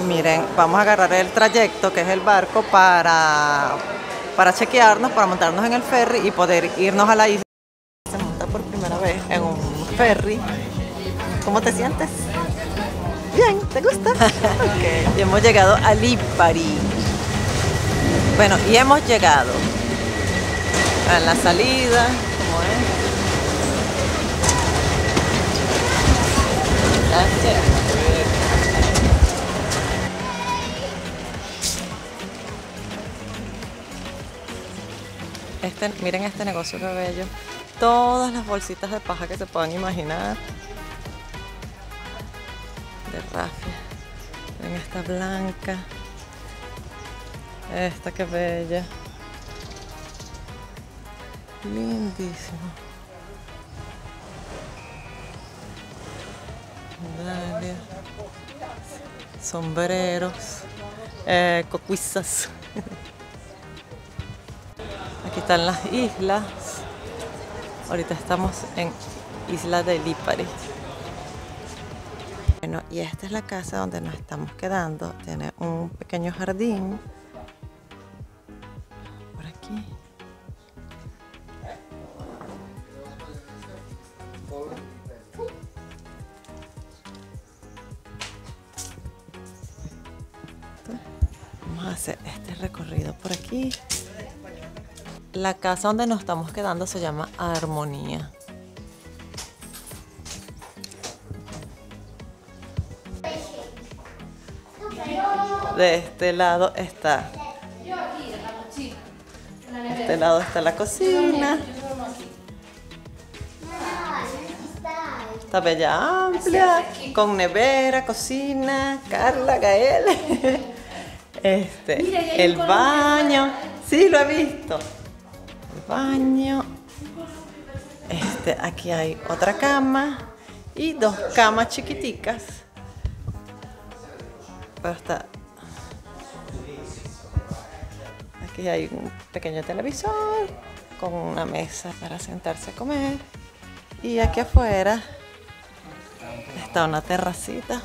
Y miren, vamos a agarrar el trayecto, que es el barco, para, para chequearnos, para montarnos en el ferry y poder irnos a la isla. Se monta por primera vez en un ferry. ¿Cómo te sientes? Bien, ¿te gusta? Y hemos llegado a Lipari. Bueno, y hemos llegado a la salida, como es. Este, miren este negocio que bello. Todas las bolsitas de paja que se puedan imaginar. De rafia. Miren esta blanca. Esta que bella. Lindísimo. Dalia. Sombreros. Eh, cocuizas. Aquí están las islas. Ahorita estamos en Isla de Lipari. Bueno, y esta es la casa donde nos estamos quedando. Tiene un pequeño jardín. Por aquí. Vamos a hacer este recorrido por aquí. La casa donde nos estamos quedando se llama Armonía. De este lado está. De este lado está la cocina. Esta bella amplia, con nevera, cocina, Carla, Gael. Este, el baño. Sí, lo he visto baño. Este, aquí hay otra cama y dos camas chiquiticas. Aquí hay un pequeño televisor con una mesa para sentarse a comer. Y aquí afuera está una terracita.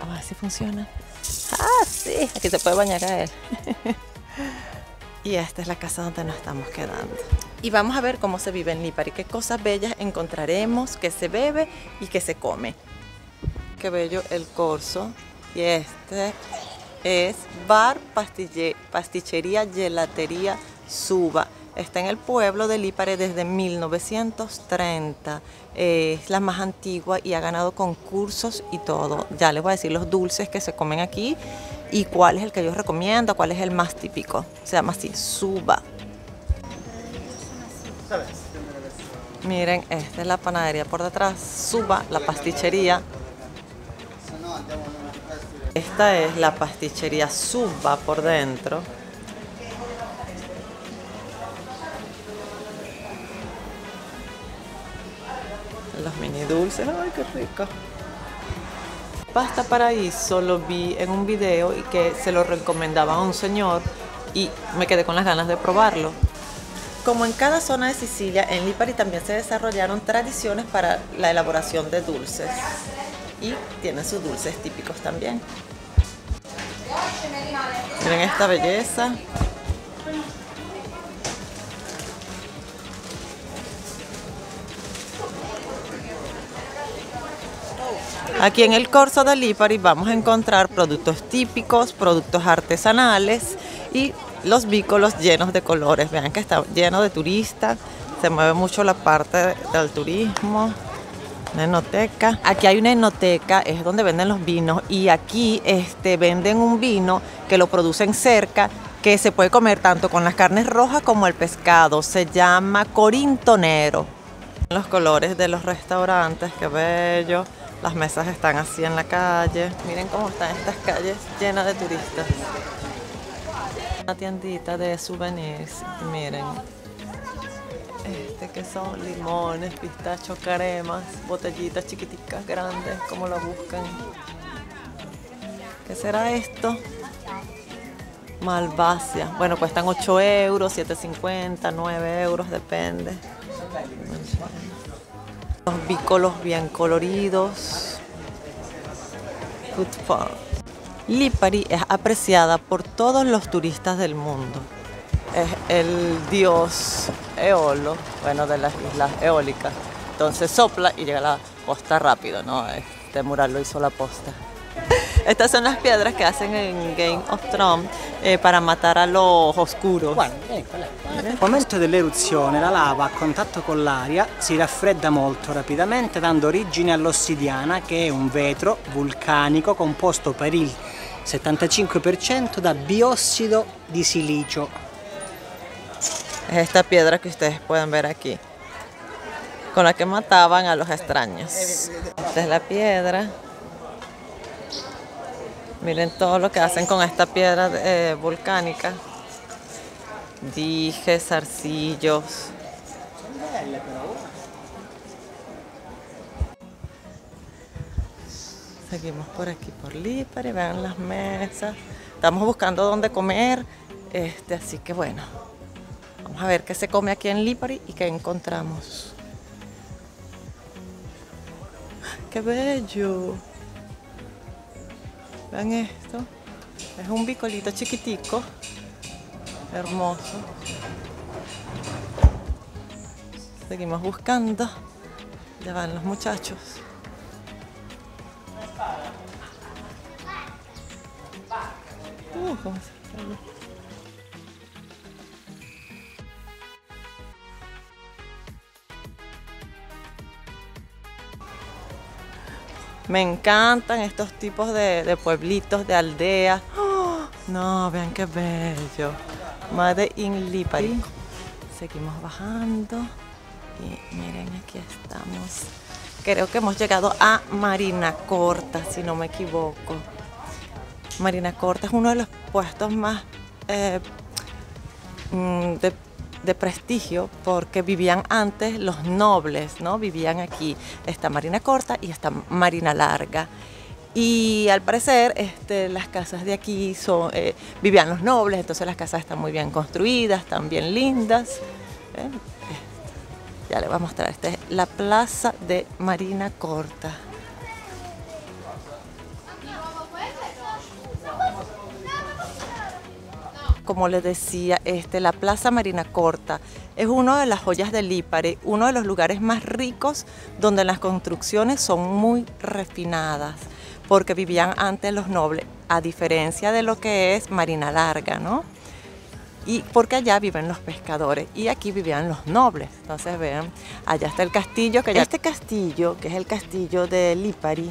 A ver si funciona. Ah, sí, aquí se puede bañar a él. y esta es la casa donde nos estamos quedando. Y vamos a ver cómo se vive en Lipari, qué cosas bellas encontraremos, qué se bebe y qué se come. Qué bello el corso. Y este es Bar Pastichería Gelatería Suba. Está en el pueblo de Lipare desde 1930. es la más antigua y ha ganado concursos y todo. Ya les voy a decir los dulces que se comen aquí y cuál es el que yo recomiendo, cuál es el más típico. Se llama así, Suba. Miren, esta es la panadería por detrás, Suba, la pastichería. Esta es la pastichería Suba por dentro. Los mini dulces, ay qué rico. Pasta Paraíso lo vi en un video y que se lo recomendaba a un señor y me quedé con las ganas de probarlo. Como en cada zona de Sicilia, en Lipari también se desarrollaron tradiciones para la elaboración de dulces y tienen sus dulces típicos también. Miren esta belleza. Aquí en el Corso de Lipari vamos a encontrar productos típicos, productos artesanales y los vícolos llenos de colores. Vean que está lleno de turistas, se mueve mucho la parte del turismo. Una enoteca. Aquí hay una enoteca, es donde venden los vinos y aquí este, venden un vino que lo producen cerca que se puede comer tanto con las carnes rojas como el pescado. Se llama corintonero. Los colores de los restaurantes, qué bello. Las mesas están así en la calle. Miren cómo están estas calles llenas de turistas. Una tiendita de souvenirs. Miren. Este que son limones, pistachos, cremas, botellitas chiquiticas, grandes, como lo buscan. ¿Qué será esto? Malvasia. Bueno, cuestan 8 euros, 7,50, 9 euros, depende Los bícolos bien coloridos. Good fun. Lipari es apreciada por todos los turistas del mundo. Es el dios eolo, bueno, de las islas eólicas. Entonces sopla y llega a la posta rápido, ¿no? Este mural lo hizo la posta. Estas son las piedras que hacen en Game of Thrones eh, para matar a los oscuros. Guarda, eccola. Nel momento dell'eruzione la lava a contatto con l'aria si raffredda molto rapidamente dando origine all'ossidiana che è un vetro vulcanico composto per il 75% da biossido di silicio. Es esta piedra que ustedes pueden ver aquí, con la que mataban a los extraños. Esta es la piedra. Miren todo lo que hacen con esta piedra eh, volcánica. Dijes, arcillos. Seguimos por aquí por Lipari, vean las mesas. Estamos buscando dónde comer, este, así que bueno, vamos a ver qué se come aquí en Lipari y qué encontramos. ¡Qué bello! Vean esto. Es un bicolito chiquitico. Hermoso. Seguimos buscando. Ya van los muchachos. Uh, cómo se Me encantan estos tipos de, de pueblitos, de aldeas. ¡Oh! No, vean qué bello. Made in Lipari. Seguimos bajando. Y miren, aquí estamos. Creo que hemos llegado a Marina Corta, si no me equivoco. Marina Corta es uno de los puestos más eh, mm, de, de prestigio porque vivían antes los nobles, ¿no? Vivían aquí. Esta Marina Corta y esta Marina Larga. Y al parecer este, las casas de aquí son, eh, vivían los nobles, entonces las casas están muy bien construidas, están bien lindas. ¿Ven? Ya les voy a mostrar, esta es la plaza de Marina Corta. Como les decía, este, la Plaza Marina Corta es una de las joyas del Lipare, uno de los lugares más ricos donde las construcciones son muy refinadas, porque vivían antes los nobles, a diferencia de lo que es Marina Larga, ¿no? y porque allá viven los pescadores y aquí vivían los nobles. Entonces vean, allá está el castillo. Que. Este castillo, que es el castillo de Lipari,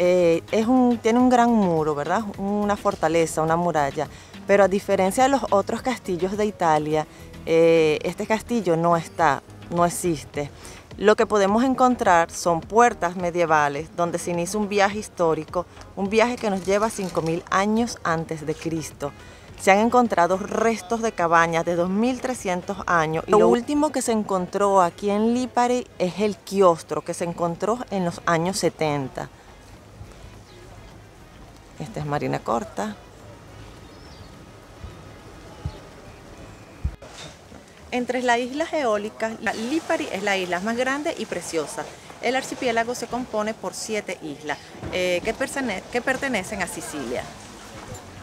eh, es un, tiene un gran muro, ¿verdad? Una fortaleza, una muralla. Pero a diferencia de los otros castillos de Italia, eh, este castillo no está, no existe. Lo que podemos encontrar son puertas medievales donde se inicia un viaje histórico, un viaje que nos lleva 5.000 años antes de Cristo se han encontrado restos de cabañas de 2.300 años. Y lo último que se encontró aquí en Lipari es el kiostro, que se encontró en los años 70. Esta es Marina Corta. Entre las islas eólicas, Lipari es la isla más grande y preciosa. El archipiélago se compone por siete islas eh, que, que pertenecen a Sicilia.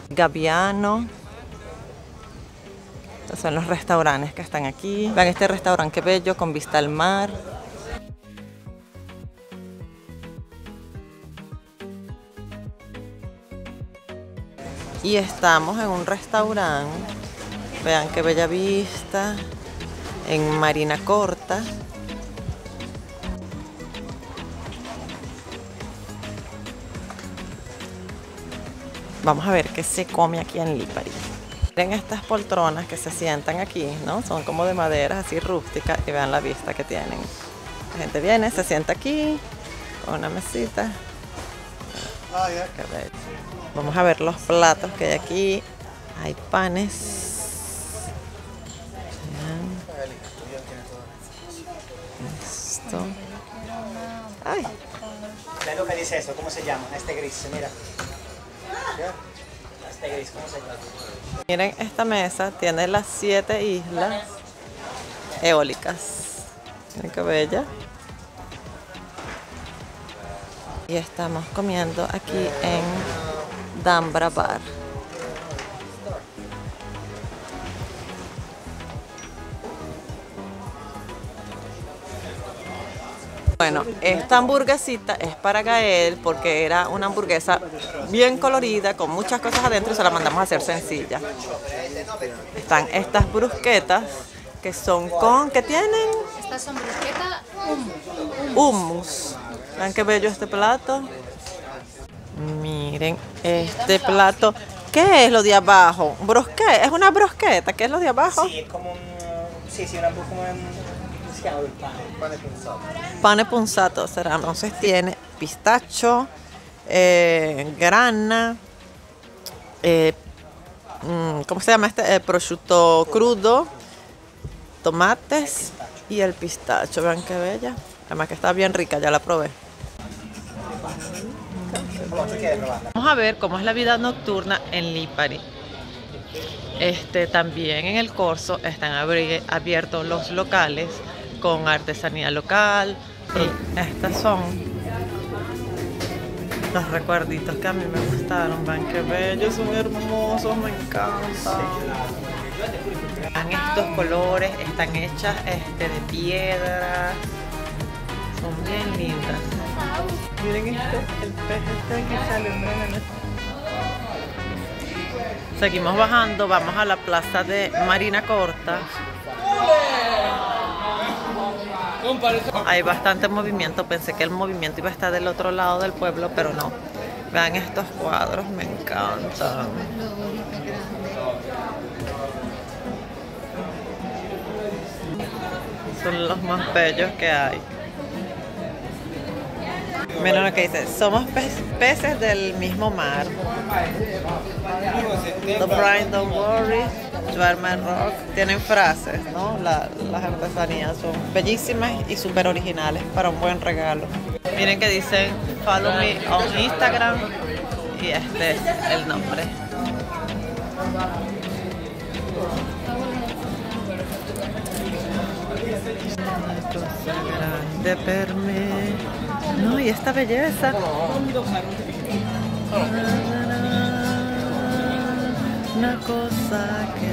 Gaviano, estos son los restaurantes que están aquí. Vean este restaurante que bello con vista al mar. Y estamos en un restaurante. Vean qué bella vista. En Marina Corta. Vamos a ver qué se come aquí en Lipari. Miren estas poltronas que se sientan aquí, ¿no? Son como de madera, así rústicas, y vean la vista que tienen. La gente viene, se sienta aquí, con una mesita. Qué bello. Vamos a ver los platos que hay aquí. Hay panes. Vean. Esto. Ay. Que dice eso, ¿cómo se llama? Este gris, mira. Este gris, ¿cómo se llama? Miren, esta mesa tiene las siete islas eólicas. Miren qué bella. Y estamos comiendo aquí en Dambra Bar. Bueno, esta hamburguesita es para Gael porque era una hamburguesa bien colorida, con muchas cosas adentro y se la mandamos a hacer sencilla. Están estas brusquetas que son con, ¿qué tienen? Estas son brusquetas hummus. Hummus. Vean qué bello este plato. Miren este plato. ¿Qué es lo de abajo? ¿Brosqueta? ¿Es una brosqueta? ¿Qué es lo de abajo? Sì, è come un... Sì, sì, una, come un... pane? Punzato será. Entonces tiene pistacho, eh, grana, eh, mm, ¿cómo se llama este? Eh, prosciutto crudo, tomates y el pistacho. Vean qué bella. Además que está bien rica, ya la probé. Vamos a ver cómo es la vida nocturna en Lipari. Este, también en el corso están abiertos los locales con artesanía local. Y estas son los recuerditos que a mí me gustaron. Vean qué bellos, son hermosos, me encantan. Vean estos colores, están hechas este, de piedra. Son bien lindas. Miren este, el pez este que sale, miren Seguimos bajando, vamos a la plaza de Marina Corta. Hay bastante movimiento, pensé que el movimiento iba a estar del otro lado del pueblo, pero no. Vean estos cuadros, me encantan. Son los más bellos que hay. Miren lo que dice, somos pe- peces del mismo mar. Dwarman Rock. Tienen frases, ¿no? La- las artesanías son bellísimas y súper originales para un buen regalo. Miren que dicen follow me on Instagram y este es el nombre. Una cosa grande per me. No, y esta belleza. Una cosa que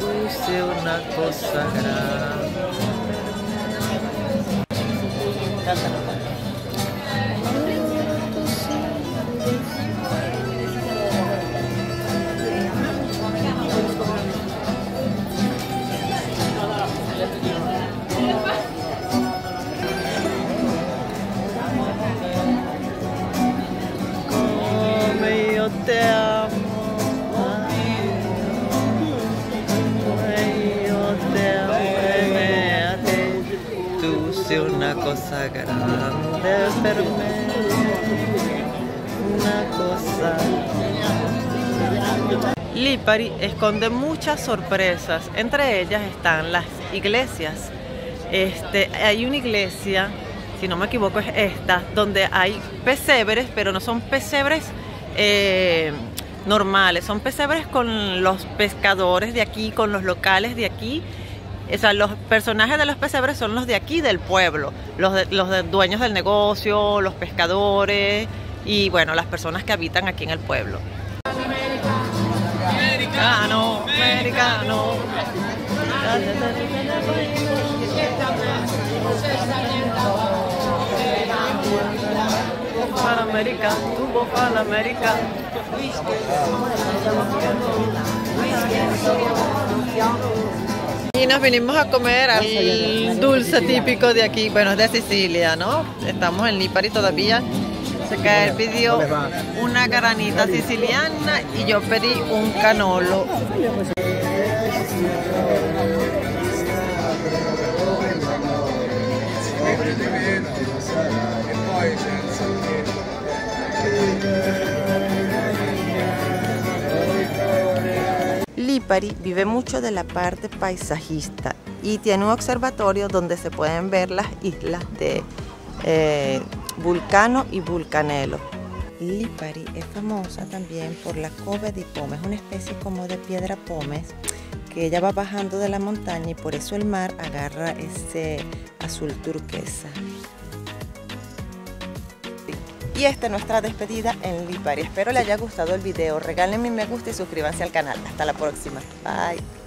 puse una cosa grande. Me. Una cosa. Lipari esconde muchas sorpresas. Entre ellas están las iglesias. Este, hay una iglesia, si no me equivoco es esta, donde hay pesebres, pero no son pesebres eh, normales, son pesebres con los pescadores de aquí, con los locales de aquí. O sea, los personajes de los pesebres son los de aquí del pueblo, los, de- los de- dueños del negocio, los pescadores y bueno, las personas que habitan aquí en el pueblo. Americano, americano. Para América, tubo para América. Y nos vinimos a comer al dulce típico de aquí, bueno, de Sicilia, ¿no? Estamos en Lipari todavía. Se cae pidió una granita siciliana y yo pedí un canolo. Lipari vive mucho de la parte paisajista y tiene un observatorio donde se pueden ver las islas de eh, Vulcano y Vulcanelo. Lipari es famosa también por la cove di pome, es una especie como de piedra pómez que ella va bajando de la montaña y por eso el mar agarra ese azul turquesa. Y esta es nuestra despedida en Lipari. Espero le haya gustado el video. Regálenme un me gusta y suscríbanse al canal. Hasta la próxima. Bye.